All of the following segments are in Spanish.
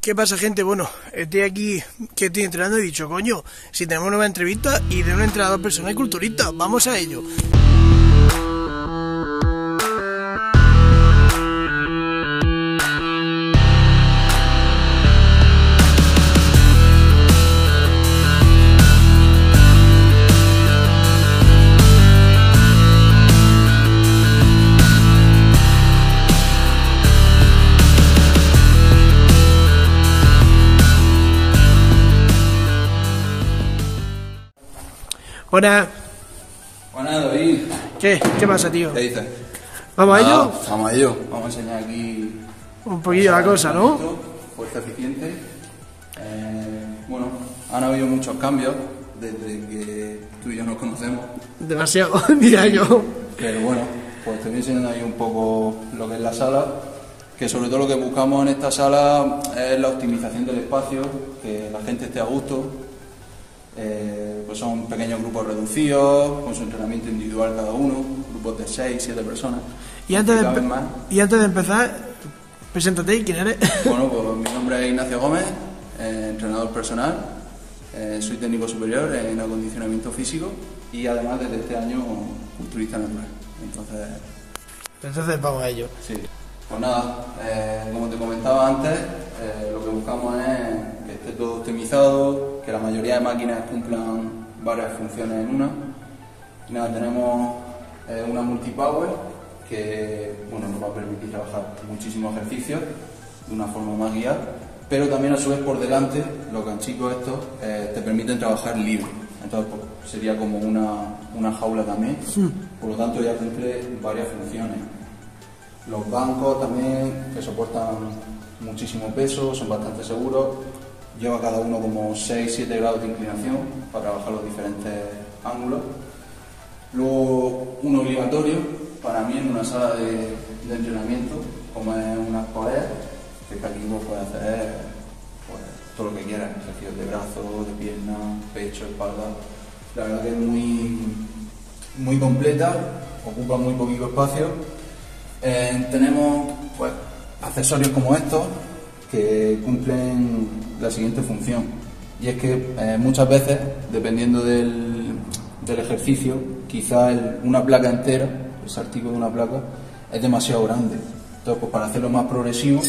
¿Qué pasa, gente? Bueno, estoy aquí que estoy entrenando y he dicho, coño, si tenemos nueva entrevista y de un entrenador personal y culturista, vamos a ello. Buenas. Buenas, David. ¿Qué? ¿Qué pasa, tío? ¿Qué dices? ¿Vamos a ello? Ah, vamos a ello. Vamos a enseñar aquí. Un poquillo la cosa, ¿no? Fuerza eficiente. Eh, bueno, han habido muchos cambios desde que tú y yo nos conocemos. Demasiado, diría yo. Pero bueno, pues te voy enseñando ahí un poco lo que es la sala. Que sobre todo lo que buscamos en esta sala es la optimización del espacio, que la gente esté a gusto. Eh, pues son pequeños grupos reducidos, con su entrenamiento individual cada uno, grupos de 6, 7 personas. Y antes, de más. y antes de empezar, preséntate, ¿quién eres? Bueno, pues mi nombre es Ignacio Gómez, eh, entrenador personal, eh, soy técnico superior en acondicionamiento físico y además desde este año culturista natural. Entonces, Entonces vamos a ello. sí. Pues nada, eh, como te comentaba antes, lo que buscamos es que esté todo optimizado, que la mayoría de máquinas cumplan varias funciones en una. Y nada, tenemos eh, una multipower que bueno, nos va a permitir trabajar muchísimos ejercicios de una forma más guiada, pero también a su vez por delante los ganchicos estos eh, te permiten trabajar libre. Entonces pues, sería como una, una jaula también, por lo tanto ya cumple varias funciones. Los bancos también, que soportan muchísimo peso, son bastante seguros. Lleva cada uno como 6-7 grados de inclinación para trabajar los diferentes ángulos. Luego, un obligatorio para mí en una sala de, entrenamiento, como es una pared, que aquí vos puedes hacer pues, todo lo que quieras, ejercicios de brazo, de pierna, pecho, espalda. La verdad que es muy, muy completa, ocupa muy poquito espacio. Eh, tenemos pues, accesorios como estos que cumplen la siguiente función. Y es que eh, muchas veces, dependiendo del, del ejercicio, quizá el- una placa entera, el saltico de una placa, es demasiado grande. Entonces, pues, para hacerlo más progresivo,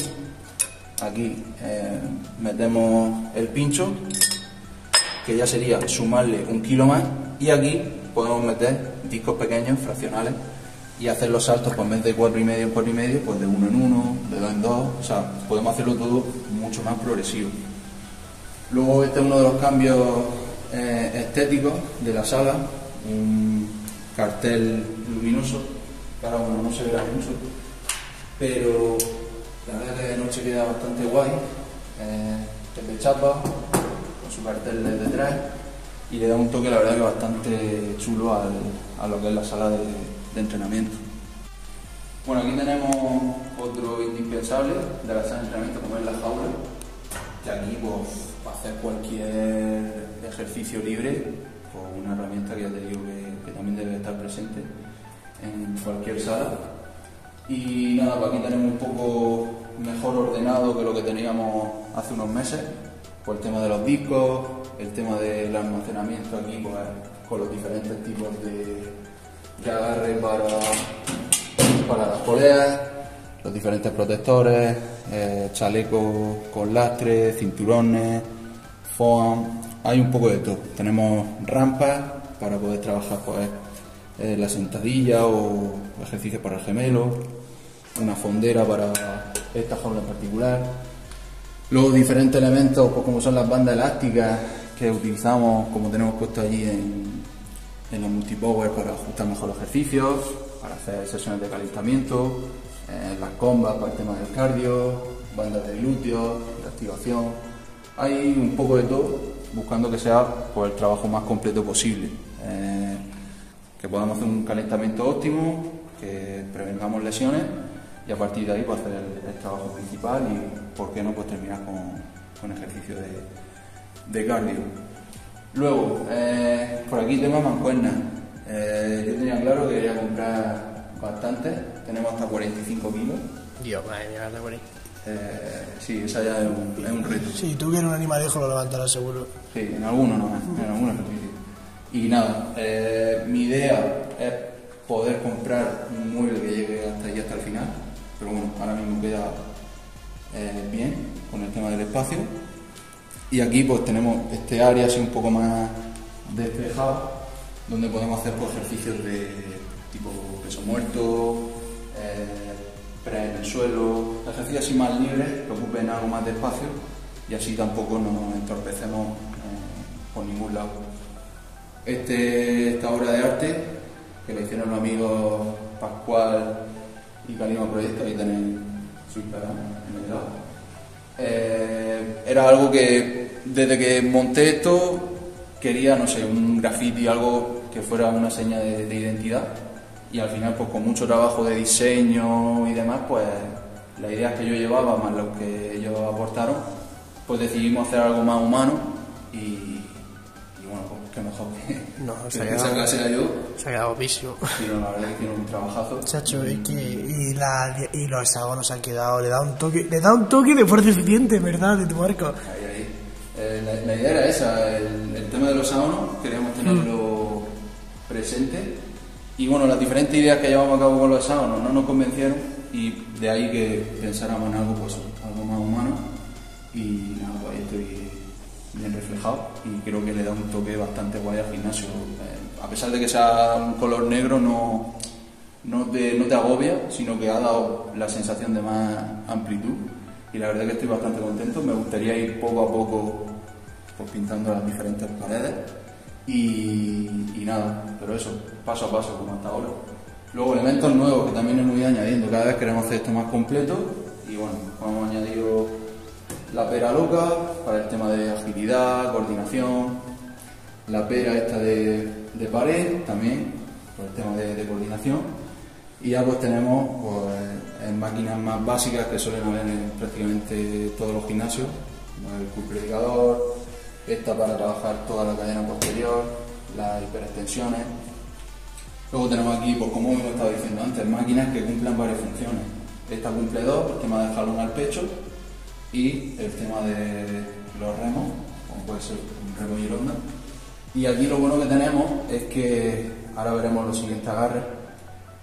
aquí eh, metemos el pincho, que ya sería sumarle un kilo más, y aquí podemos meter discos pequeños, fraccionales, y hacer los saltos, pues en vez de cuatro y medio en cuatro y medio, pues de uno en uno, de dos en dos, o sea, podemos hacerlo todo mucho más progresivo. Luego este es uno de los cambios eh, estéticos de la sala, un cartel luminoso, ahora bueno, no se verá mucho, pero la verdad que de noche queda bastante guay, eh, de chapa, con su cartel detrás, y le da un toque la verdad que bastante chulo a lo que es la sala de, de entrenamiento. Bueno, aquí tenemos otro indispensable de la sala de entrenamiento, como es la jaula, que aquí pues, para hacer cualquier ejercicio libre, pues una herramienta que ya te digo que, que también debe estar presente en cualquier sala. Y nada, pues aquí tenemos un poco mejor ordenado que lo que teníamos hace unos meses, por el tema de los discos, el tema del almacenamiento aquí, pues con los diferentes tipos de, de agarre para, para las poleas, los diferentes protectores, eh, chalecos con lastre, cinturones, foam, hay un poco de todo. Tenemos rampas para poder trabajar pues, eh, la sentadilla o ejercicios para el gemelo, una fondera para esta jaula en particular. Luego diferentes elementos pues, como son las bandas elásticas que utilizamos como tenemos puesto allí en, en la multipower para ajustar mejor los ejercicios, para hacer sesiones de calentamiento, las combas para el tema del cardio, bandas de glúteos, de activación. Hay un poco de todo, buscando que sea pues, el trabajo más completo posible. Eh, que podamos hacer un calentamiento óptimo, que prevengamos lesiones y a partir de ahí pues, hacer el, trabajo principal y, ¿por qué no?, pues terminar con, con ejercicio de cardio. Luego, eh, por aquí tema mancuernas. Eh, yo tenía claro que quería comprar bastante, tenemos hasta 45 kilos. Dios, madre mía, por ahí. eh, sí, esa ya es un, es un reto. Sí, tú que eres un animalejo lo levantarás seguro. Sí, en algunos no, en algunos. Y nada, eh, mi idea es poder comprar un mueble que llegue hasta allí, hasta el final, pero bueno, ahora mismo queda eh, bien con el tema del espacio. Y aquí pues tenemos este área así un poco más despejada, donde podemos hacer pues, ejercicios de tipo peso muerto, eh, en el suelo, ejercicios así más libres que ocupen algo más de espacio y así tampoco nos entorpecemos eh, por ningún lado. Este, esta obra de arte que le hicieron los amigos Pascual y Calima Proyecto, ahí tenéis su Instagram en el lado. Eh, era algo que desde que monté esto quería, no sé, un graffiti, algo que fuera una seña de, de identidad y al final pues con mucho trabajo de diseño y demás pues las ideas que yo llevaba más lo que ellos aportaron pues decidimos hacer algo más humano y, y bueno pues qué mejor que, No, que se ha esa clase era yo Se ha quedado vicio. y no, la verdad es que hicieron un trabajazo Chacho, es que y, la, y los hexágonos han quedado, le da un toque, le da un toque de fuerza eficiente, ¿verdad? De tu marco. Ahí, ahí. Eh, la, idea era esa, el, tema de los sábanos, queríamos tenerlo presente. Y bueno, las diferentes ideas que llevamos a cabo con los sábanos no nos convencieron y de ahí que pensáramos en algo, pues, algo más humano. Y nada, pues ahí estoy bien reflejado y creo que le da un toque bastante guay al gimnasio. Eh, a pesar de que sea un color negro, no, no, te, no te agobia, sino que ha dado la sensación de más amplitud. Y la verdad que estoy bastante contento. Me gustaría ir poco a poco pues, pintando las diferentes paredes. Y, nada, pero eso, paso a paso, como hasta ahora. Luego elementos nuevos que también hemos ido añadiendo. Cada vez queremos hacer esto más completo. Y bueno, hemos añadido la pera loca para el tema de agilidad, coordinación. La pera esta de, de pared también, por el tema de coordinación. Y ya pues tenemos pues, en máquinas más básicas que suelen haber en prácticamente todos los gimnasios. como El pulverizador, esta para trabajar toda la cadena posterior, las hiperextensiones. Luego tenemos aquí, pues como hemos estado diciendo antes, máquinas que cumplen varias funciones. Esta cumple dos, el tema de jalón al pecho y el tema de los remos, como puede ser un remo y ronda. Y aquí lo bueno que tenemos es que ahora veremos los siguientes agarres,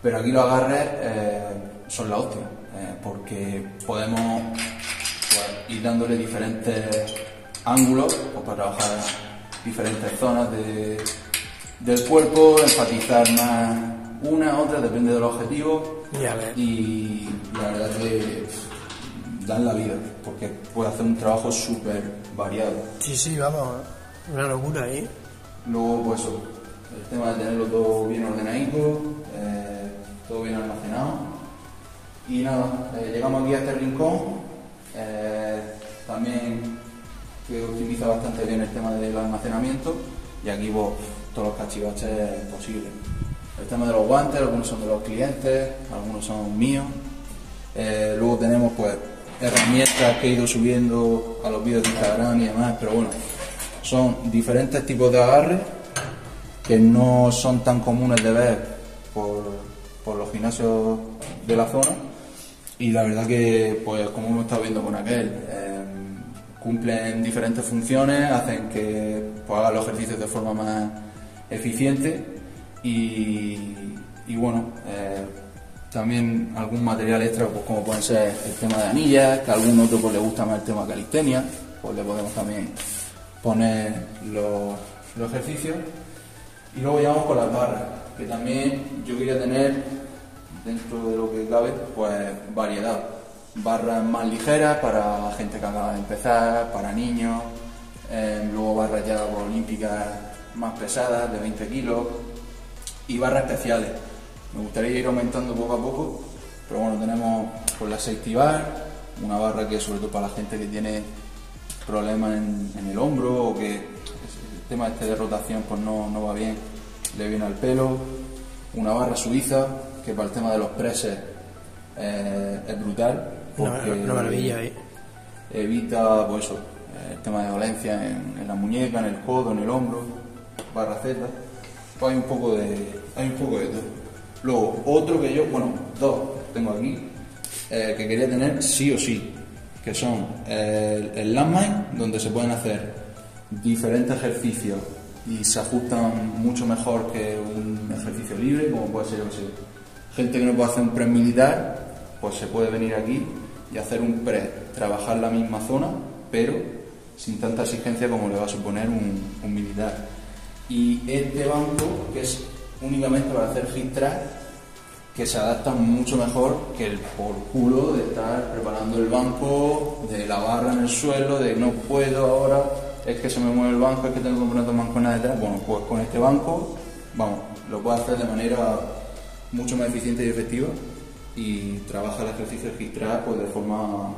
pero aquí los agarres eh, son la hostia, eh, porque podemos pues, ir dándole diferentes ángulos pues, para trabajar diferentes zonas de- del cuerpo, enfatizar más una, otra, depende del objetivo. Ves. Y la verdad que dan la vida, porque puede hacer un trabajo súper variado. Sí, sí, vamos, una locura ahí. Luego, pues eso, el tema de tenerlo todo bien ordenadito, eh, todo bien almacenado. Y nada, eh, llegamos aquí a este rincón. eh, también que optimiza bastante bien el tema del almacenamiento. Y aquí, pues, todos los cachivaches posibles. El tema de los guantes, algunos son de los clientes, algunos son míos. Eh, luego tenemos, pues, herramientas que he ido subiendo a los vídeos de Instagram y demás, pero bueno, son diferentes tipos de agarres que no son tan comunes de ver por, por los gimnasios de la zona. Y la verdad que pues como hemos estado viendo con aquel eh, cumplen diferentes funciones hacen que pues, hagan los ejercicios de forma más eficiente. Y, bueno eh, también algún material extra pues como pueden ser el tema de anillas que a algún otro pues le gusta más el tema calistenia pues le podemos también poner los, los ejercicios. Y luego ya vamos con las barras, que también yo quería tener, dentro de lo que cabe, pues variedad. Barras más ligeras para gente que acaba de empezar, para niños, eh, luego barras ya olímpicas más pesadas, de 20 kilos, y barras especiales. Me gustaría ir aumentando poco a poco, pero bueno, tenemos con la bar, una barra que sobre todo para la gente que tiene problemas en, en el hombro o que el tema este de rotación pues no, no va bien, le viene al pelo, una barra suiza que para el tema de los preses eh, es brutal Una, porque una maravilla ahí. evita pues eso, eh, el tema de dolencia en, en la muñeca, en el codo, en el hombro, barra Z, pues hay un poco de hay un poco de todo. Luego, otro que yo, bueno, dos tengo aquí, eh, que quería tener sí o sí, que son el, el landmine, donde se pueden hacer diferentes ejercicios y se ajustan mucho mejor que un ejercicio libre, como puede ser, gente que no puede hacer un press militar, pues se puede venir aquí y hacer un press, trabajar la misma zona, pero sin tanta exigencia como le va a suponer un, militar. Y este banco, que es únicamente para hacer hit track, que se adapta mucho mejor que el por culo de estar preparando el banco, de la barra en el suelo, de no puedo ahora, es que se me mueve el banco, es que tengo que poner dos manconas detrás. Bueno, pues con este banco, vamos, lo puedo hacer de manera mucho más eficiente y efectiva y trabaja el ejercicio track pues, de forma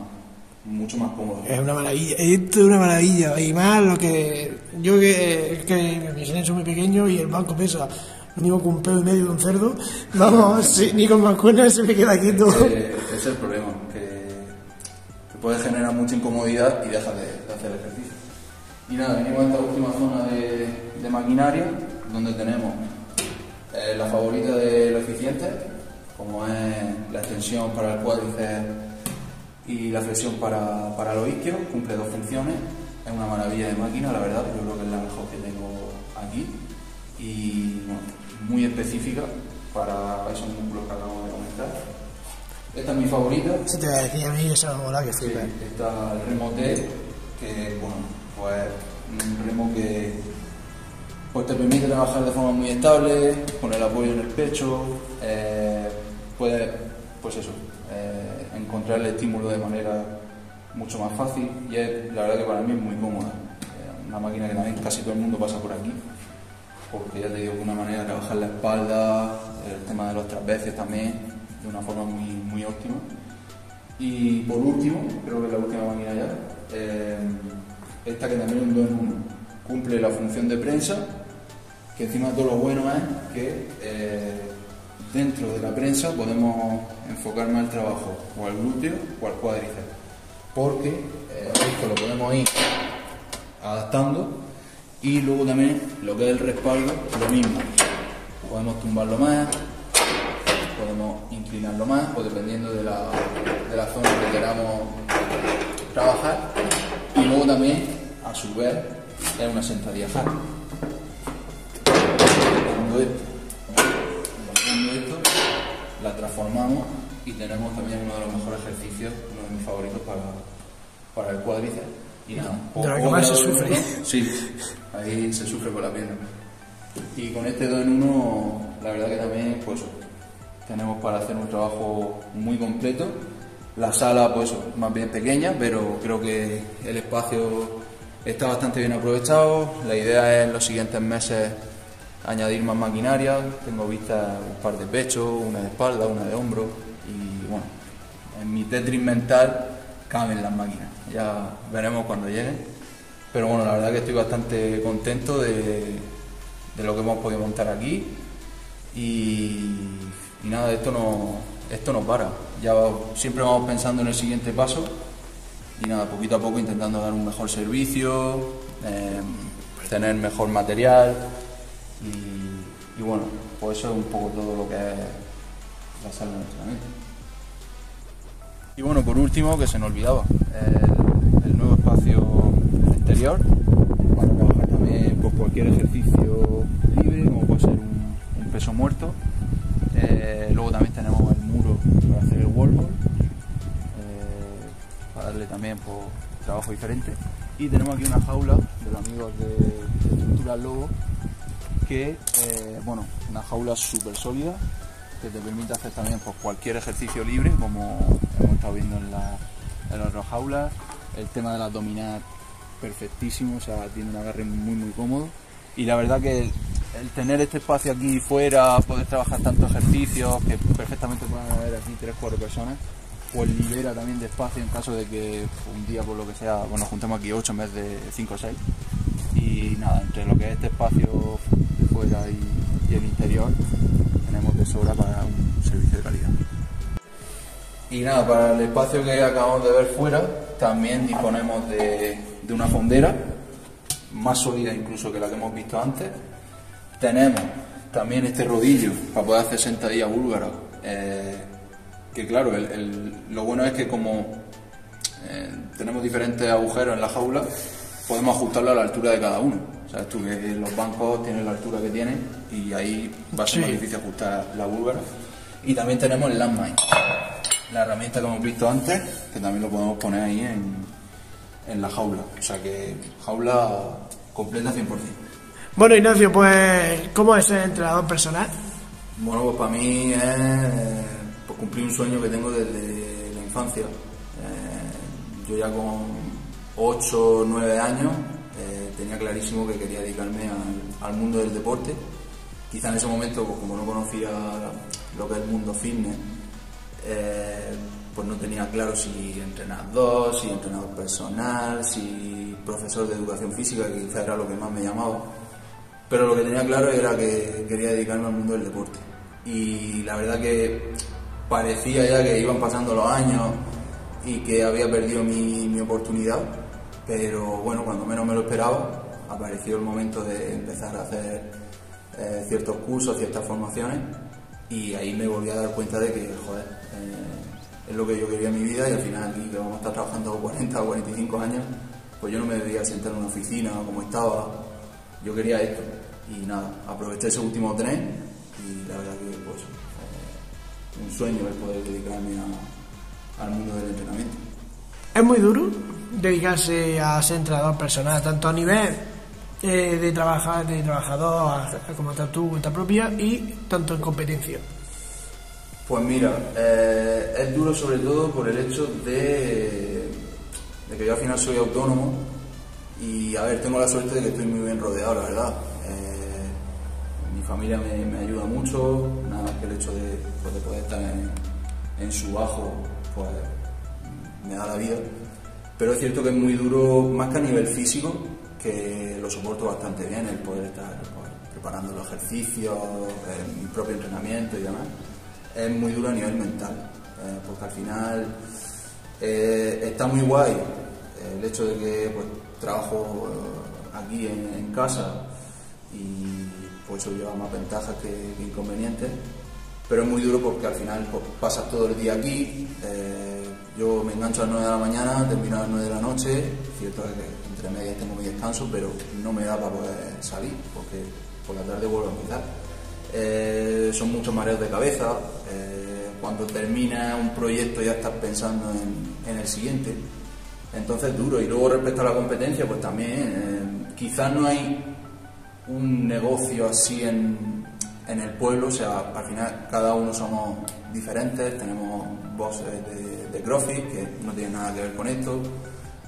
mucho más cómoda. Es una maravilla, esto es una maravilla. Y más lo que yo que, que mi silencio es muy pequeño y el banco pesa lo mismo que un pedo y medio de un cerdo. Vamos, sí, ni con mancuernas se me queda quieto. Ese, ese es el problema, que, que puede generar mucha incomodidad y deja de, de hacer el ejercicio. Y nada, venimos a esta última zona de, de maquinaria, donde tenemos eh, la favorita de lo eficiente, como es la extensión para el cuádriceps y la flexión para, para los isquios, cumple dos funciones. Es una maravilla de máquina, la verdad, yo creo que es la mejor que tengo aquí. Y bueno, muy específica para esos músculos que acabamos de comentar. Esta es mi favorita. Si te voy a decir a mí, eso me mola que Sí, está el remo T, que bueno, pues un remo que pues te permite trabajar de forma muy estable, con el apoyo en el pecho, eh, puedes, pues eso, eh, encontrar el estímulo de manera mucho más fácil y es, la verdad que para mí es muy cómoda. Eh, una máquina que también casi todo el mundo pasa por aquí, porque ya te digo que una manera de trabajar la espalda, el tema de los trapezios también, de una forma muy, muy óptima. Y por último, creo que es la última máquina ya, eh, esta que también es un 2 en 1. Cumple la función de prensa, que encima todo lo bueno es que eh, dentro de la prensa podemos enfocar más el trabajo o al glúteo o al cuádriceps. Porque eh, esto lo podemos ir adaptando y luego también lo que es el respaldo, lo mismo. Podemos tumbarlo más, podemos inclinarlo más o dependiendo de la, de la zona que queramos trabajar luego también a su vez es una sentadilla esto, haciendo esto la transformamos y tenemos también uno de los mejores ejercicios uno de mis favoritos para, para el cuádriceps y nada De lo que más se sufre. sí, ahí se sufre por la pierna y con este 2 en 1 la verdad que también pues tenemos para hacer un trabajo muy completo. La sala, pues, más bien pequeña, pero creo que el espacio está bastante bien aprovechado. La idea es en los siguientes meses añadir más maquinaria. Tengo vista un par de pechos, una de espalda, una de hombro. Y bueno, en mi Tetris mental caben las máquinas. Ya veremos cuando lleguen. Pero bueno, la verdad que estoy bastante contento de, de lo que hemos podido montar aquí. Y, y nada, esto no, esto no para. Ya siempre vamos pensando en el siguiente paso y nada, poquito a poco intentando dar un mejor servicio, eh, tener mejor material y, bueno, pues eso es un poco todo lo que es la sala de entrenamiento. Y bueno, por último, que se me olvidaba, el, nuevo espacio exterior para trabajar también pues, cualquier ejercicio libre, como puede ser un peso muerto. Eh, luego también tenemos el muro para hacer el wall ball, eh, para darle también pues, trabajo diferente. Y tenemos aquí una jaula de los amigos de, de Estructuras Lobo, que, eh, bueno, una jaula súper sólida, que te permite hacer también pues, cualquier ejercicio libre, como hemos estado viendo en, la, en las otras jaulas. El tema del abdominal perfectísimo, o sea, tiene un agarre muy muy cómodo. Y la verdad que el, tener este espacio aquí fuera, poder trabajar tantos ejercicios, que perfectamente puedan haber aquí 3-4 personas, pues libera también de espacio en caso de que un día por lo que sea, bueno, juntemos aquí 8 en vez de 5 o 6. Y nada, entre lo que es este espacio de fuera y, y el interior, tenemos de sobra para un servicio de calidad. Y nada, para el espacio que acabamos de ver fuera, también disponemos de, de una fondera, más sólida incluso que la que hemos visto antes. Tenemos también este rodillo para poder hacer sentadillas búlgaras. eh, que claro, el- el- lo bueno es que como eh, tenemos diferentes agujeros en la jaula, podemos ajustarlo a la altura de cada uno. Sabes tú que los bancos tienen la altura que tienen y ahí va a ser más difícil ajustar la búlgara. Y también tenemos el landmine, la herramienta que hemos visto antes, que también lo podemos poner ahí en, en la jaula. O sea que jaula completa 100%. Bueno, Ignacio, pues, ¿cómo es ser entrenador personal? Bueno, pues para mí es pues cumplir un sueño que tengo desde la infancia. Eh, yo ya con 8 o 9 años eh, tenía clarísimo que quería dedicarme al, al mundo del deporte. Quizá en ese momento, pues, como no conocía lo que es el mundo fitness, eh, pues no tenía claro si entrenador, si entrenador personal, si profesor de educación física, que quizá era lo que más me llamaba. Pero lo que tenía claro era que quería dedicarme al mundo del deporte. Y la verdad que parecía ya que iban pasando los años y que había perdido mi, mi oportunidad. Pero bueno, cuando menos me lo esperaba, apareció el momento de empezar a hacer eh, ciertos cursos, ciertas formaciones. Y ahí me volví a dar cuenta de que, joder, eh, es lo que yo quería en mi vida y al final aquí que vamos a estar trabajando 40 o 45 años, pues yo no me debía sentar en una oficina como estaba, yo quería esto y nada, aproveché ese último tren y la verdad que pues eh, un sueño el poder dedicarme a- al mundo del entrenamiento. Es muy duro dedicarse a ser entrenador personal, tanto a nivel eh, de, trabajar, de trabajador a- como a tu cuenta propia y tanto en competencia. Pues mira, eh, es duro sobre todo por el hecho de, de que yo al final soy autónomo y a ver, tengo la suerte de que estoy muy bien rodeado, la verdad. Eh, mi familia me, ayuda mucho, nada más que el hecho de, pues, de poder estar en, su bajo, pues me da la vida. Pero es cierto que es muy duro, más que a nivel físico, que lo soporto bastante bien, el poder estar pues, preparando los ejercicios, eh, mi propio entrenamiento y demás. Es muy duro a nivel mental, eh, porque al final está muy guay el hecho de que pues, trabajo eh, aquí en, casa y pues eso lleva más ventajas que, inconvenientes, pero es muy duro porque al final pues, pasas todo el día aquí, eh, yo me engancho a las 9 de la mañana, termino a las 9 de la noche, cierto que entre medias tengo mi descanso, pero no me da para poder salir porque por la tarde vuelvo a empezar. Eh, son muchos mareos de cabeza, cuando termina un proyecto ya estás pensando en, en el siguiente, entonces duro. Y luego respecto a la competencia, pues también eh, quizás no hay un negocio así en, en el pueblo, o sea, al final cada uno somos diferentes, tenemos bosses de, de CrossFit que no tienen nada que ver con esto,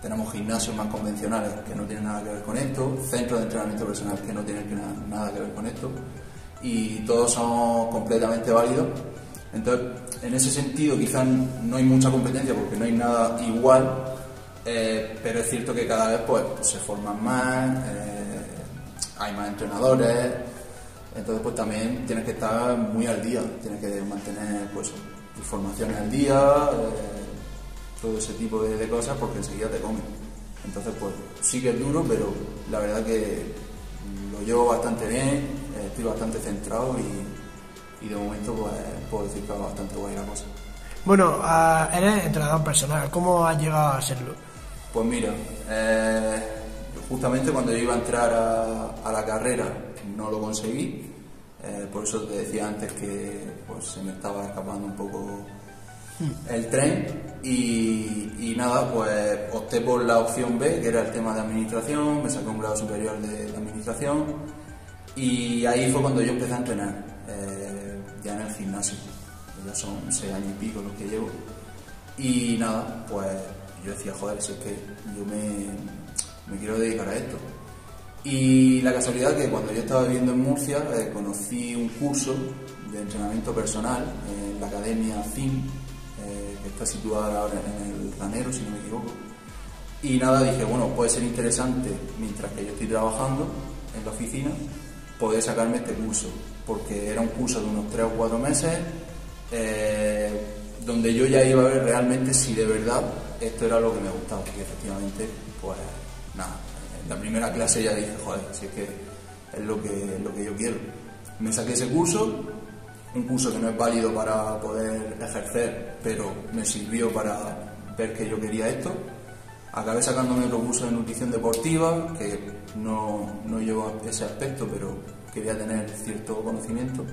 tenemos gimnasios más convencionales que no tienen nada que ver con esto, centros de entrenamiento personal que no tienen que na- nada que ver con esto, y todos somos completamente válidos. Entonces, en ese sentido, quizás no hay mucha competencia porque no hay nada igual, eh, pero es cierto que cada vez pues, se forman más, eh, hay más entrenadores, entonces pues también tienes que estar muy al día, tienes que mantener pues al día, eh, todo ese tipo de, cosas porque enseguida te comen. Entonces pues sí que es duro, pero la verdad que lo llevo bastante bien, estoy bastante centrado y, y de momento pues puedo decir que va bastante guay la cosa. Bueno, ah, eres entrenador personal, ¿cómo has llegado a serlo? Pues mira, eh, justamente cuando yo iba a entrar a, a la carrera no lo conseguí, eh, por eso te decía antes que pues, se me estaba escapando un poco el tren y, y nada, pues opté por la opción B, que era el tema de administración, me saqué un grado superior de, de administración y ahí fue cuando yo empecé a entrenar, eh, ya en el gimnasio, ya son seis años y pico los que llevo. Y nada, pues yo decía, joder, si es que yo me, quiero dedicar a esto. Y la casualidad que cuando yo estaba viviendo en Murcia eh, conocí un curso de entrenamiento personal en la Academia FIM, eh, que está situada ahora en el Ranero, si no me equivoco. Y nada, dije, bueno, puede ser interesante mientras que yo estoy trabajando en la oficina, poder sacarme este curso, porque era un curso de unos 3 o 4 meses, eh, donde yo ya iba a ver realmente si de verdad esto era lo que me gustaba, y efectivamente, pues nada, en la primera clase ya dije, joder, si es que es lo que, lo que yo quiero. Me saqué ese curso, un curso que no es válido para poder ejercer, pero me sirvió para ver que yo quería esto. Acabé sacándome otro curso de nutrición deportiva, que no, no llevo ese aspecto, pero quería tener cierto conocimiento.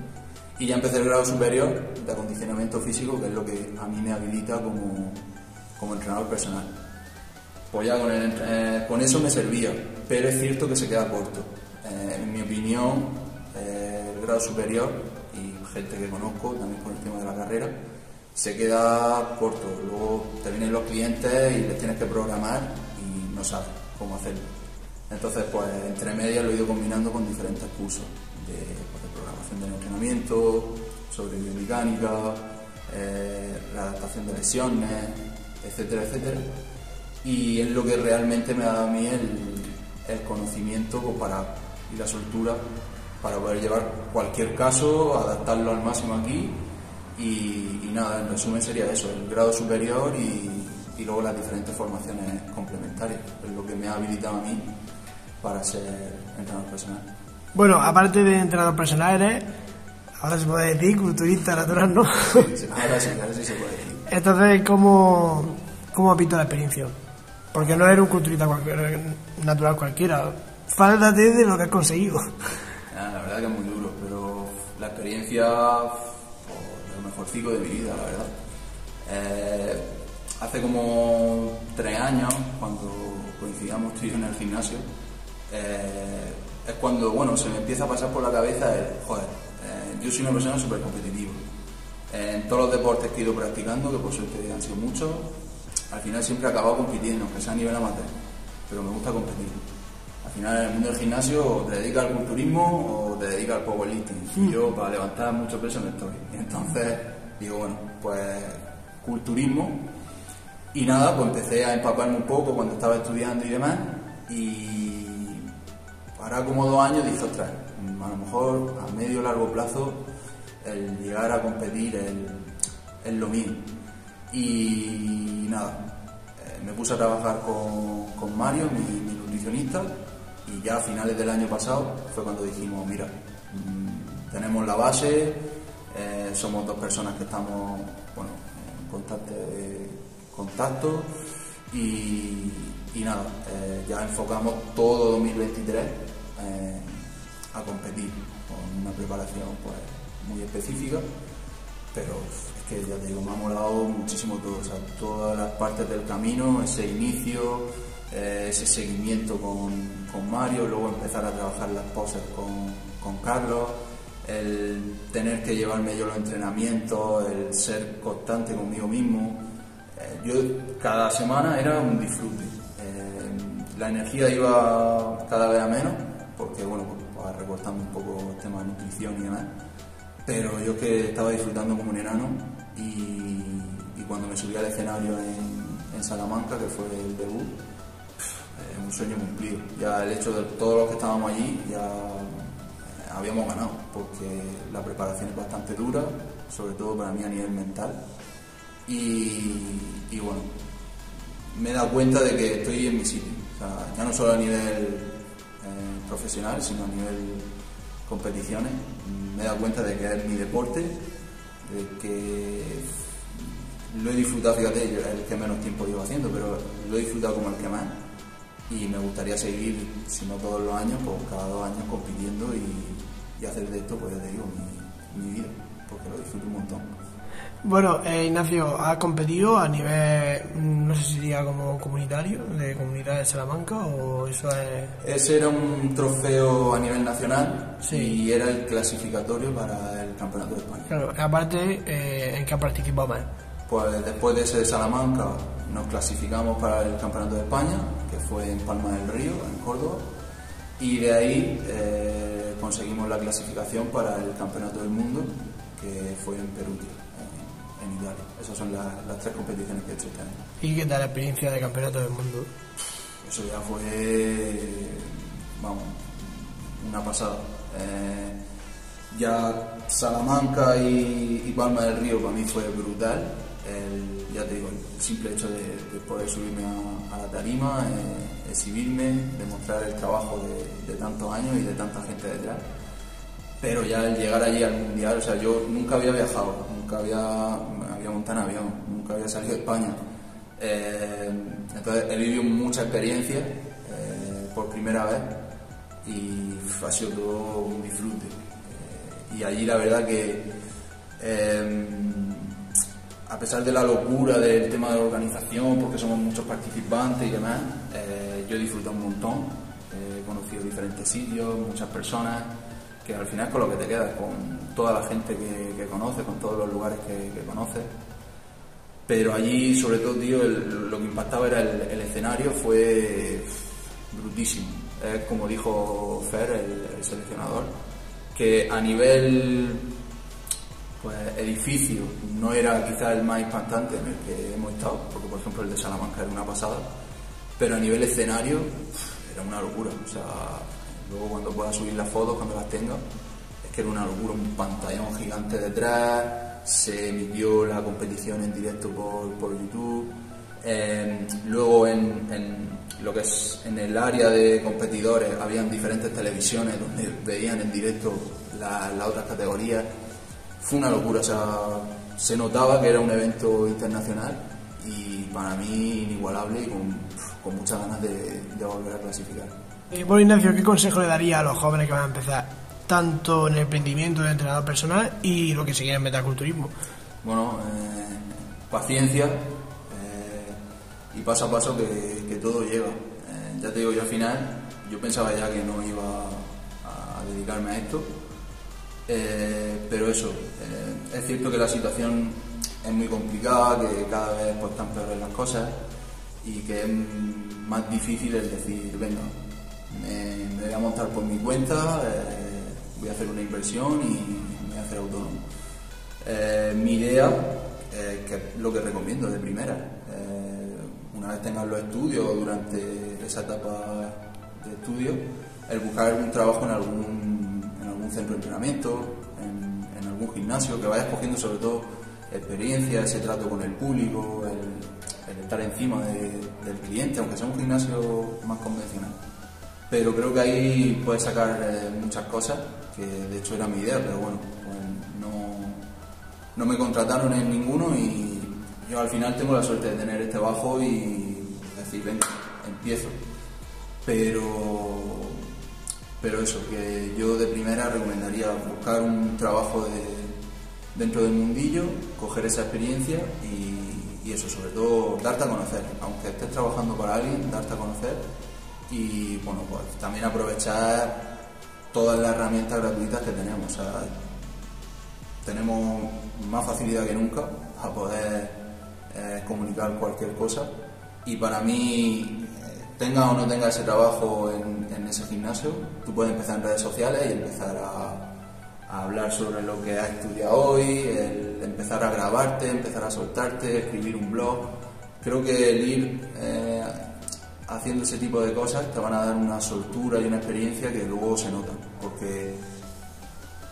Y ya empecé el grado superior de acondicionamiento físico, que es lo que a mí me habilita como, como entrenador personal. Pues ya eh, con eso me servía, pero es cierto que se queda corto. Eh, en mi opinión, eh, el grado superior y gente que conozco también con el tema de la carrera, se queda corto. Luego te vienen los clientes y les tienes que programar y no sabes cómo hacerlo. Entonces, pues entre medias lo he ido combinando con diferentes cursos de, pues, de programación del entrenamiento, sobre biomecánica, la adaptación de lesiones, etcétera, etcétera. Y es lo que realmente me ha dado a mí el, el conocimiento para, y la soltura para poder llevar cualquier caso, adaptarlo al máximo aquí y, y nada, en resumen sería eso, el grado superior y, y luego las diferentes formaciones complementarias, es lo que me ha habilitado a mí para ser entrenador personal. Bueno, aparte de entrenador personal, eres, ahora se puede decir, culturista natural, ¿no? Ahora sí, ahora sí se puede decir. Entonces, ¿cómo, cómo visto la experiencia? Porque no eres un culturista cualquiera, natural cualquiera. Fáltate de lo que has conseguido. Ah, La verdad que es muy duro, pero la experiencia, pues, lo mejorcico de mi vida, la verdad. Eh, hace como tres años, cuando coincidíamos tú y yo en el gimnasio, eh, es cuando, bueno, se me empieza a pasar por la cabeza el, joder, eh, yo soy una persona súper competitiva. En todos los deportes que he ido practicando, que por suerte han sido muchos, al final siempre he acabado compitiendo, aunque sea a nivel amateur, pero me gusta competir. Al final en el mundo del gimnasio o te dedicas al culturismo o te dedicas al powerlifting. Y yo para levantar mucho peso no estoy. Entonces digo, bueno, pues culturismo. Y nada, pues empecé a empaparme un poco cuando estaba estudiando y demás. Y ahora como dos años dije, ostras, a lo mejor a medio o largo plazo el llegar a competir es, lo mío. Y nada, eh, me puse a trabajar con, con Mario, mi, nutricionista, y ya a finales del año pasado fue cuando dijimos, mira, mm, tenemos la base, eh, somos dos personas que estamos bueno, en constante contacto y, nada, eh, ya enfocamos todo 2023 eh, a competir con una preparación pues, muy específica, pero es que ya te digo, me ha molado muchísimo todo, o sea, todas las partes del camino, ese inicio, eh, ese seguimiento con, con Mario, luego empezar a trabajar las poses con, con Carlos, el tener que llevarme yo los entrenamientos, el ser constante conmigo mismo. Eh, yo cada semana era un disfrute. Eh, la energía iba cada vez a menos, porque bueno, pues, recortando un poco el tema de nutrición y demás. Pero yo que estaba disfrutando como un enano y, cuando me subí al escenario en, Salamanca, que fue el debut, un sueño cumplido. Ya el hecho de todos los que estábamos allí, ya eh, habíamos ganado, porque la preparación es bastante dura, sobre todo para mí a nivel mental. Y, bueno, me he dado cuenta de que estoy en mi sitio. Ya no solo a nivel eh, profesional, sino a nivel competiciones. Me he dado cuenta de que es mi deporte, de que lo he disfrutado, fíjate, yo el que menos tiempo llevo haciendo, pero lo he disfrutado como el que más. Y me gustaría seguir, si no todos los años, pues cada dos años compitiendo y, hacer de esto, pues ya te digo, mi vida, porque lo disfruto un montón. Bueno, eh, Ignacio, has competido a nivel, mm, no sé si diría como comunitario, de comunidad de Salamanca, o eso es... Ese era un trofeo a nivel nacional Sí. y era el clasificatorio para el Campeonato de España. Claro, aparte, eh, ¿en qué has participado más? Pues después de ese de Salamanca nos clasificamos para el Campeonato de España, que fue en Palma del Río, en Córdoba, y de ahí eh, conseguimos la clasificación para el Campeonato del Mundo, que fue en Perugia, en, Italia. Esas son las, las tres competiciones que he hecho este año. ¿Y qué tal la experiencia de campeonato del mundo? Eso ya fue, vamos, una pasada. Eh, ya Salamanca y, y Palma del Río para mí fue brutal. El, ya te digo, el simple hecho de, de poder subirme a, a la tarima, eh, exhibirme, demostrar el trabajo de, de tantos años y de tanta gente detrás. Pero ya el llegar allí al mundial, o sea, yo nunca había viajado, nunca había, había montado en avión, nunca había salido de España. Eh, entonces he vivido mucha experiencia eh, por primera vez y ha sido todo un disfrute. Eh, y allí la verdad que eh, a pesar de la locura del tema de la organización, porque somos muchos participantes y demás, eh, yo he disfrutado un montón, he conocido diferentes sitios, muchas personas, que al final con lo que te quedas, con toda la gente que, que conoces, con todos los lugares que, que conoces. Pero allí, sobre todo, tío, el- lo que impactaba era el, el escenario, fue brutísimo. Es como dijo Fer, el, el seleccionador, que a nivel pues, edificio no era quizás el más impactante en el que hemos estado, porque por ejemplo el de Salamanca era una pasada, pero a nivel escenario era una locura. O sea, luego cuando puedas subir las fotos, cuando las tengas, es que era una locura, un pantallón gigante detrás, se emitió la competición en directo por, por YouTube. Eh, luego en, lo que es en el área de competidores habían diferentes televisiones donde veían en directo la- las otras categorías. Fue una locura, o sea, se notaba que era un evento internacional y para mí inigualable y con, muchas ganas de volver a clasificar. Eh, bueno, Ignacio, ¿qué consejo le daría a los jóvenes que van a empezar tanto en el emprendimiento de entrenador personal y lo que se quieren meter al culturismo? Bueno, eh, paciencia eh, y paso a paso que, todo llega. Eh, ya te digo, yo al final, yo pensaba ya que no iba a, dedicarme a esto, pero eso, es cierto que la situación es muy complicada, que cada vez pues, están peores las cosas y que es más difícil el decir, venga, me, voy a montar por mi cuenta, eh, voy a hacer una inversión y me voy a hacer autónomo. Eh, mi idea, eh, que es lo que recomiendo de primera, una vez tengas los estudios durante esa etapa de estudio, el buscar un trabajo en algún, en algún centro de entrenamiento, en, algún gimnasio, que vayas cogiendo sobre todo experiencia, ese trato con el público, el, estar encima de- del cliente, aunque sea un gimnasio más convencional. Pero creo que ahí puedes sacar eh, muchas cosas, que de hecho era mi idea, pero bueno, pues no, no me contrataron en ninguno y yo al final tengo la suerte de tener este bajo y decir, venga, empiezo. Pero, pero eso, que yo de primera recomendaría buscar un trabajo de- dentro del mundillo, coger esa experiencia y, y eso, sobre todo darte a conocer, aunque estés trabajando para alguien, darte a conocer y bueno, pues también aprovechar todas las herramientas gratuitas que tenemos. Tenemos más facilidad que nunca a poder eh, comunicar cualquier cosa y para mí eh, tenga o no tenga ese trabajo en, ese gimnasio tú puedes empezar en redes sociales y empezar a, hablar sobre lo que has estudiado hoy empezar a grabarte empezar a soltarte escribir un blog creo que el ir eh, haciendo ese tipo de cosas te van a dar una soltura y una experiencia que luego se nota porque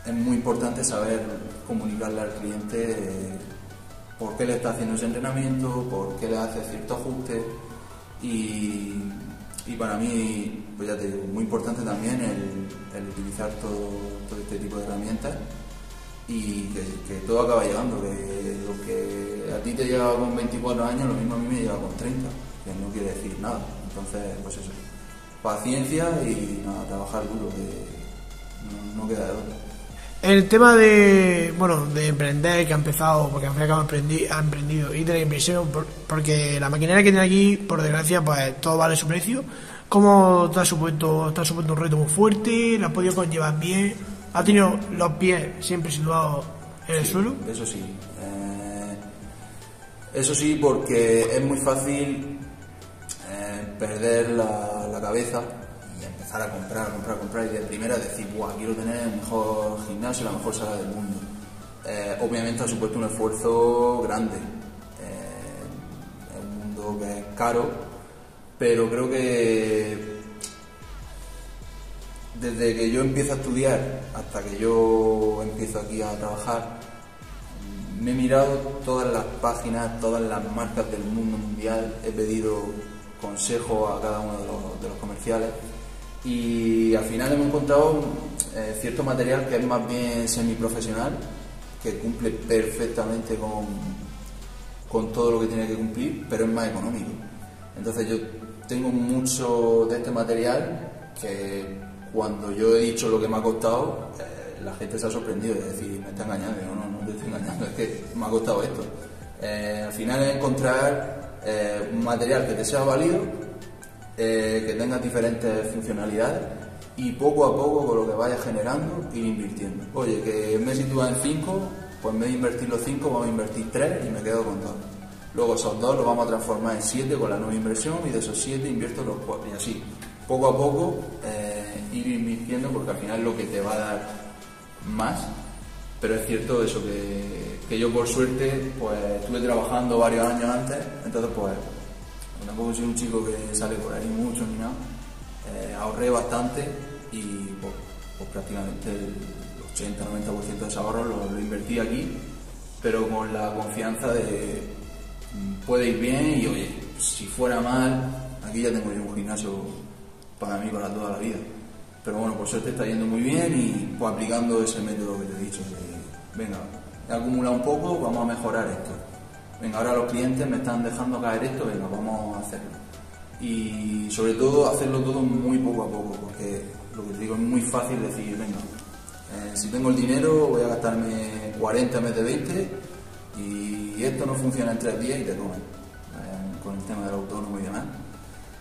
es muy importante saber comunicarle al cliente eh, por qué le está haciendo ese entrenamiento, por qué le hace cierto ajuste y, para mí, pues ya te digo, muy importante también el, utilizar todo, este tipo de herramientas y que, que todo acaba llegando, que lo que a ti te llega con 24 años, lo mismo a mí me llega con 30, que no quiere decir nada. Entonces, pues eso, paciencia y nada, trabajar duro, que no, no queda de otra. El tema de, bueno, de emprender, que ha empezado, porque al fin y al cabo emprendi- ha emprendido, y de la inversión, por- porque la maquinaria que tiene aquí, por desgracia, pues todo vale su precio. ¿Cómo te ha supuesto, te ha supuesto un reto muy fuerte? ¿La has podido conllevar bien? ¿Ha tenido los pies siempre situados en el suelo? Eso sí. Eh, eso sí, porque es muy fácil perder la, cabeza y empezar a comprar, a comprar, a comprar y de primera decir, Buah, quiero tener el mejor gimnasio, la mejor sala del mundo. Eh, obviamente ha supuesto un esfuerzo grande. Eh, es un mundo que es caro, pero creo que desde que yo empiezo a estudiar hasta que yo empiezo aquí a trabajar, me he mirado todas las páginas, todas las marcas del mundo mundial, he pedido consejo a cada uno de los, comerciales y al final hemos encontrado eh, cierto material que es más bien semiprofesional, que cumple perfectamente con, con todo lo que tiene que cumplir, pero es más económico. Entonces yo tengo mucho de este material que cuando yo he dicho lo que me ha costado, eh, la gente se ha sorprendido de decir, me está engañando, yo no, no te estoy engañando, es que me ha costado esto. Eh, al final es encontrar eh, un material que te sea válido, eh, que tenga diferentes funcionalidades y poco a poco con lo que vayas generando ir invirtiendo. Oye, que me sitúa en 5, pues en vez de invertir los 5 vamos a invertir 3 y me quedo con 2. Luego esos 2 los vamos a transformar en 7 con la nueva inversión y de esos 7 invierto los 4 y así. Poco a poco eh, ir invirtiendo porque al final lo que te va a dar más pero es cierto eso que, que yo por suerte pues estuve trabajando varios años antes entonces pues tampoco soy un chico que sale por ahí mucho ni nada eh, ahorré bastante y pues, pues prácticamente el 80-90% de ese ahorro lo, invertí aquí pero con la confianza de mm, puede ir bien y oye si fuera mal aquí ya tengo yo un gimnasio para mí para toda la vida pero bueno, por suerte está yendo muy bien y pues aplicando ese método que te he dicho. Venga, he acumulado un poco, vamos a mejorar esto. Venga, ahora los clientes me están dejando caer esto, venga, vamos a hacerlo. Y sobre todo hacerlo todo muy poco a poco, porque lo que te digo es muy fácil decir, venga, eh, si tengo el dinero voy a gastarme 40 en vez de 20 y esto no funciona en tres días y te comen, eh, con el tema del autónomo y demás.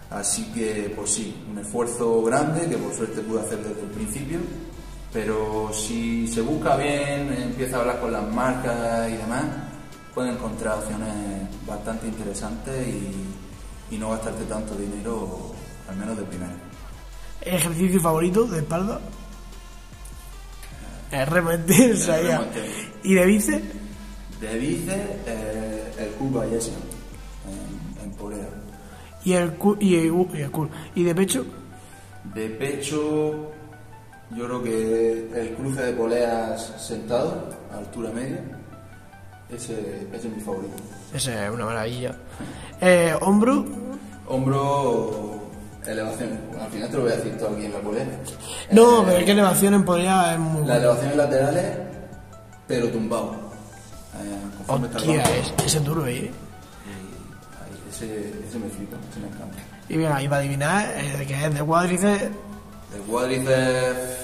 Así que, pues sí, un esfuerzo grande que por suerte pude hacer desde el principio, pero si se busca bien, empieza a hablar con las marcas y demás, puede encontrar opciones bastante interesantes y, y no gastarte tanto dinero, al menos de primera. ¿Ejercicio favorito de espalda? Es ya. remonte. ¿Y de bíceps? De bíceps, eh, el Cuba Yesian, en, en Polea. ¿Y el, cu- y, el, y el? ¿Y de pecho? De pecho, yo creo que el cruce de poleas sentado, a altura media, ese, ese es mi favorito. Esa es una maravilla. Eh, ¿Hombro? Hombro, elevación. Al final te lo voy a decir todo aquí en la polea. No, Eh, pero es que elevación en polea es muy Las elevaciones laterales, pero tumbado. Eh, conforme Hostia, es, ese es duro, ¿eh? Y ahí, ese, ese me flipa, ese me encanta. Y venga, y para adivinar, eh, que es de cuádriceps, El cuádriceps,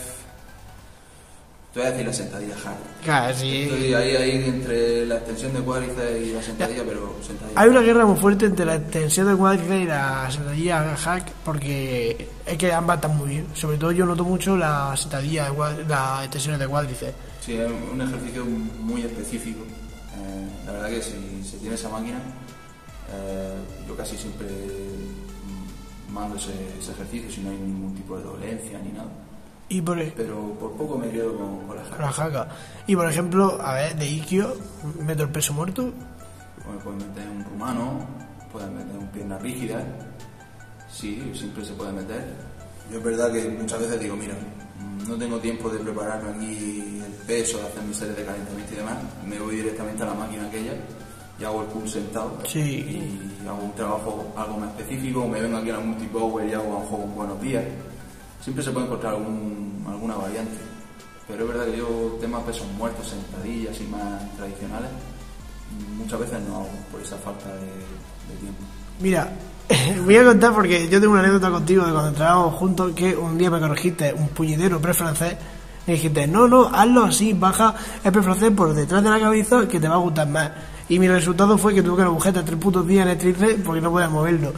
te voy a decir la sentadilla hard. casi. Estoy ahí, ahí entre la extensión de cuádriceps y la sentadilla, pero sentadilla. Hay una guerra muy fuerte entre la extensión de cuádriceps y la sentadilla hack porque es que ambas están muy bien. Sobre todo yo noto mucho la sentadilla, las extensiones de cuádriceps. Sí, es un ejercicio muy específico. Eh, la verdad que si se tiene esa máquina, eh, yo casi siempre mando ese, ese ejercicio si no hay ningún tipo de dolencia ni nada. Y por, Pero por poco me quedo con, con la la jarra. jaca. Y por ejemplo, a ver, de Ikio, meto el peso muerto. Bueno, puedes meter un rumano, puedes meter un pierna rígida. Sí, siempre se puede meter. Yo es verdad que muchas veces digo, mira, no tengo tiempo de prepararme aquí el peso, de hacer mis series de calentamiento y demás. Me voy directamente a la máquina aquella y hago el pull sentado. Sí. Y hago un trabajo algo más específico, me vengo aquí a la multipower y hago un buenos días. Siempre se puede encontrar algún, alguna variante. Pero es verdad que yo temas pesos muertos, sentadillas y más tradicionales, muchas veces no hago por esa falta de, tiempo. Mira, voy a contar porque yo tengo una anécdota contigo de cuando entrábamos juntos que un día me corregiste un puñetero pre francés. Me dijiste, no, no, hazlo así, baja el pre francés por detrás de la cabeza que te va a gustar más. Y mi resultado fue que tuve que agujetar tres putos días en el porque no podía moverlo.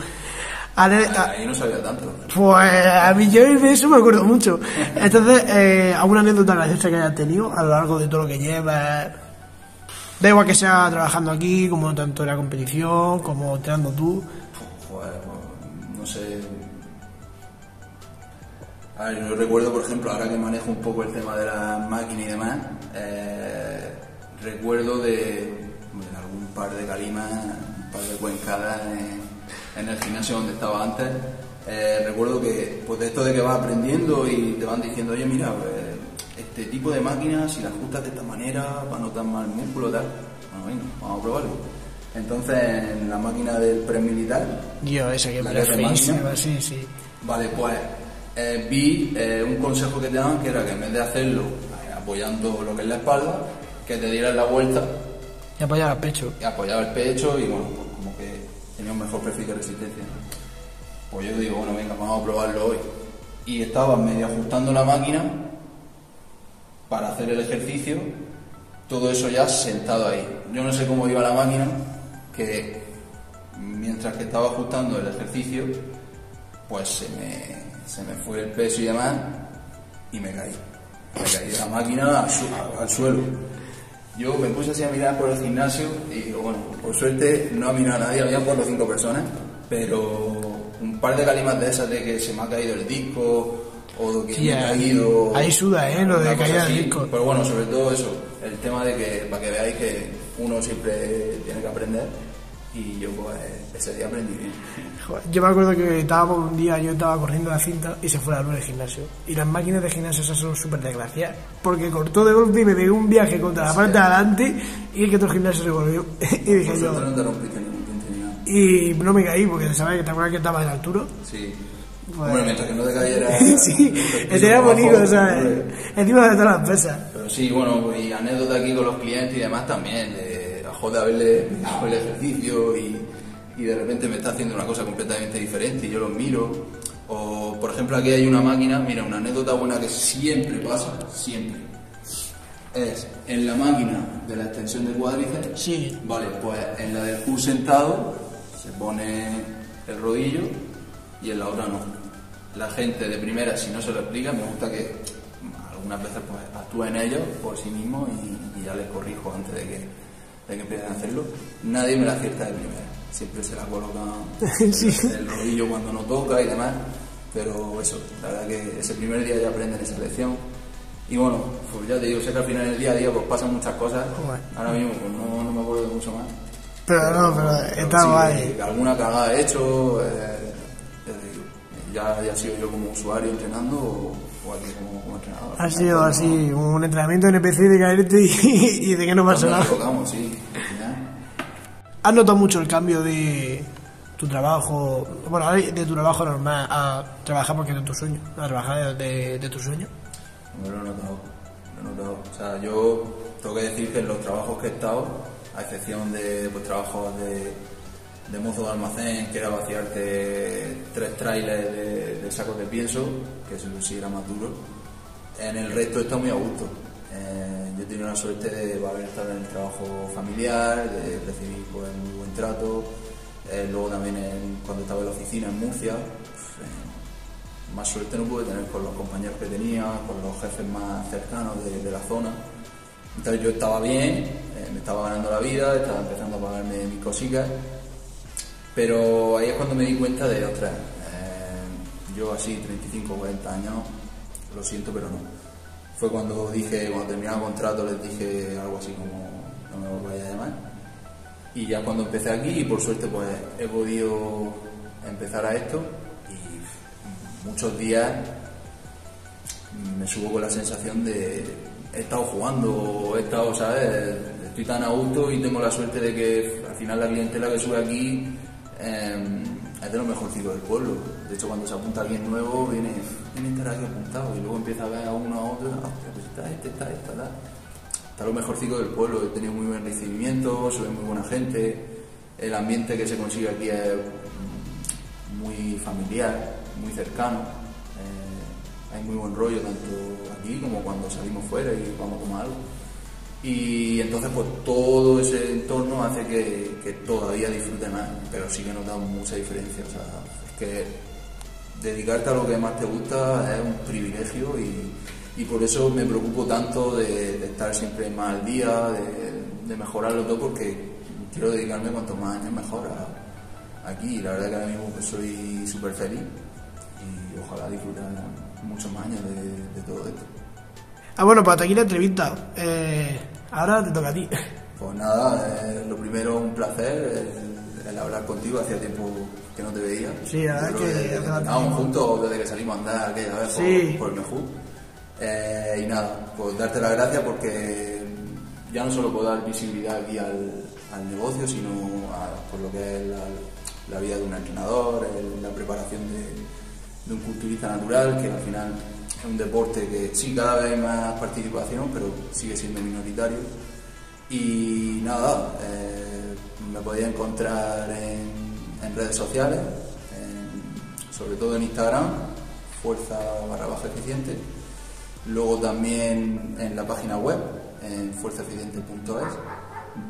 A- Ahí no sabía tanto. pues a mí yo de eso me acuerdo mucho. Entonces, eh, ¿alguna anécdota graciosa que hayas tenido a lo largo de todo lo que llevas? Da igual que sea trabajando aquí, como tanto en la competición, como entrenando tú. Joder, pues, no sé. A ver, yo recuerdo, por ejemplo, ahora que manejo un poco el tema de la máquina y demás, eh, recuerdo de, de algún par de calimas, un par de cuencadas en, en el gimnasio donde estaba antes. Eh, recuerdo que, pues de esto de que vas aprendiendo y te van diciendo, oye, mira, pues, este tipo de máquinas, si las ajustas de esta manera, para no tan mal músculo, tal. Bueno, venga, vamos a probarlo. Entonces, en la máquina del premilitar, Yo, esa que me sí, sí. Vale, pues eh, vi eh, un consejo que te daban que era que en vez de hacerlo eh, apoyando lo que es la espalda, que te dieras la vuelta Y apoyaba el pecho. y apoyaba el pecho y bueno, pues como que mejor perfil de resistencia. Pues yo digo, bueno, venga, vamos a probarlo hoy. Y estaba medio ajustando la máquina para hacer el ejercicio, todo eso ya sentado ahí. Yo no sé cómo iba la máquina, que mientras que estaba ajustando el ejercicio, pues se me, se me fue el peso y demás y me caí. Me caí de la máquina al suelo. Yo me puse así a mirar por el gimnasio y bueno, por suerte no ha mirado a nadie, había cuatro o cinco personas, pero un par de calimas de esas de que se me ha caído el disco o que Sí, me ahí- caído. ahí suda, ¿eh? Lo de caída del disco. Pero bueno, sobre todo eso, el tema de que, para que veáis que uno siempre tiene que aprender y yo pues ese día aprendí bien. Yo me acuerdo que estábamos un día, yo estaba corriendo la cinta y se fue la luz del gimnasio. Y las máquinas de gimnasio esas son súper desgraciadas. Porque cortó de golpe y me pegó un viaje contra la parte de adelante y es que todo el gimnasio se volvió. y dije yo. no te rompiste ningún diente ni nada. Y no me caí porque sabes que te acuerdas que estaba en altura. Sí. Pues- Bueno, mientras que no te cayera. sí, el era bonito, ¿sabes? hombre. Encima de todas las pesas. Pero sí, bueno, y anécdota aquí con los clientes y demás también, de joder haberle explicado el ejercicio y, y de repente me está haciendo una cosa completamente diferente y yo los miro. O, por ejemplo, aquí hay una máquina, mira, una anécdota buena que siempre pasa, siempre. Es en la máquina de la extensión de cuádriceps. Sí. Vale, pues en la del Q sentado se pone el rodillo y en la otra no. La gente de primera, si no se lo explica, me gusta que algunas veces pues actúe en ellos por sí mismo y, y ya les corrijo antes de que, de que empiecen a hacerlo. Nadie me la acierta de primera. Siempre se la coloca Sí. el rodillo cuando no toca y demás. Pero eso, la verdad que ese primer día ya aprenden esa lección. Y bueno, pues ya te digo, sé que al final del día a día pues pasan muchas cosas. Ahora mismo pues no, no me acuerdo de mucho más. Pero no, pero está sí, guay. que alguna cagada he hecho, eh, ya ya haya sido yo como usuario entrenando o, o como, como entrenador. Ha sido final, así, no- un entrenamiento en NPC de caerte y, y de que no pasa nada. equivocamos, sí. ¿Has notado mucho el cambio de tu trabajo, bueno, de tu trabajo normal a trabajar porque es de tu sueño, a trabajar de, de- de tu sueño? No lo he notado, lo he notado. O sea, yo tengo que decir que en los trabajos que he estado, a excepción de pues, trabajos de, de mozo de almacén, que era vaciarte tres trailers de, de sacos de pienso, que eso sí era más duro, en el resto estado muy a gusto. Eh, yo he tenido la suerte de haber estado en el trabajo familiar, de recibir pues, muy buen trato. Eh, luego también cuando estaba en la oficina en Murcia, pues, eh, más suerte no pude tener con los compañeros que tenía, con los jefes más cercanos de, de la zona. Entonces yo estaba bien, eh, me estaba ganando la vida, estaba empezando a pagarme mis cositas, pero ahí es cuando me di cuenta de, ostras, eh, yo así 35, 40 años, lo siento, pero no. Fue cuando dije, cuando terminaba el contrato, les dije algo así como, no me volváis a llamar. Y ya cuando empecé aquí, y por suerte, pues he podido empezar a esto y muchos días me subo con la sensación de he estado jugando, he estado, ¿sabes? Estoy tan a gusto y tengo la suerte de que al final la clientela que sube aquí eh, es de lo mejorcito del pueblo. De hecho, cuando se apunta alguien nuevo, viene, viene estar aquí apuntado y luego empieza a ver a uno a otro, hostia, pues está este, está esta, está. Está lo mejorcito del pueblo, he tenido muy buen recibimiento, soy muy buena gente, el ambiente que se consigue aquí es muy familiar, muy cercano. Eh, hay muy buen rollo tanto aquí como cuando salimos fuera y vamos a tomar algo. Y entonces pues todo ese entorno hace que, todavía disfrute más, pero sí que nos da mucha diferencia. O sea, es que dedicarte a lo que más te gusta es un privilegio y, por eso me preocupo tanto de, estar siempre más al día, de, de mejorarlo todo porque quiero dedicarme cuanto más años mejor aquí. Y la verdad que ahora mismo pues, soy súper feliz y ojalá disfrutar muchos más años de, todo esto. Ah, bueno, pues hasta la entrevista. Eh, ahora te toca a ti. Pues nada, eh, lo primero un placer el, el hablar contigo, hacía tiempo que no te veía. Sí, la verdad Yo que que tiempo. juntos desde que salimos a andar aquella vez por, Sí. por el Mejú. Eh, y nada, pues darte las gracias porque ya no solo puedo dar visibilidad aquí al, al negocio, sino a, por lo que es la, la vida de un entrenador, el- la preparación de, de un culturista natural, que al final es un deporte que sí cada vez hay más participación, pero sigue siendo minoritario. Y nada, eh, me podéis encontrar en, redes sociales, sobre todo en Instagram, fuerza barra baja eficiente. Luego también en la página web, en fuerzaeficiente.es,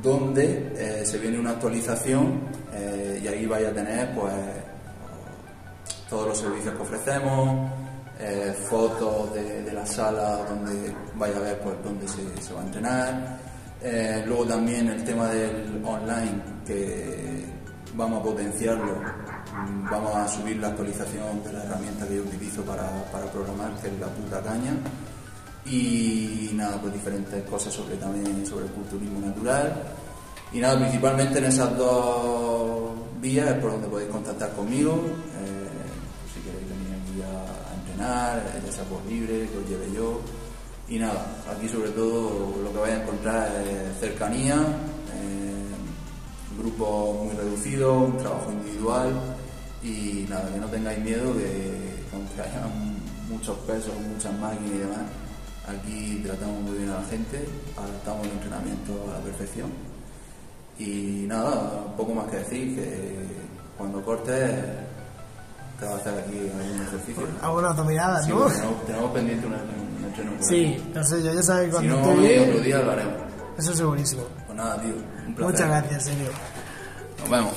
donde eh, se viene una actualización eh, y ahí vais a tener pues todos los servicios que ofrecemos, eh, fotos de, de la sala donde vais a ver pues dónde se, se va a entrenar. Eh, luego también el tema del online que vamos a potenciarlo, Mm, vamos a subir la actualización de la herramienta que yo utilizo para, para programar, que es la puta caña. Y nada, pues diferentes cosas sobre también sobre el culturismo natural. Y nada, principalmente en esas dos vías es por donde podéis contactar conmigo. eh, eh, ya sea libre, que os lleve yo. Y nada, aquí sobre todo lo que vais a encontrar es cercanía, eh, grupo muy reducido, un trabajo individual. Y nada, que no tengáis miedo que aunque haya muchos pesos, muchas máquinas y demás, aquí tratamos muy bien a la gente, adaptamos el entrenamiento a la perfección. Y nada, poco más que decir que cuando cortes te vas a hacer aquí algún ejercicio. Alguna dominada, Sí, ¿no? tenemos, tenemos pendiente un, un entreno por Sí, sé, yo ya sabes Si cuando no, esté otro día lo haremos. Eso segurísimo. Pues nada, tío, un placer. Muchas gracias, en serio. Nos vemos.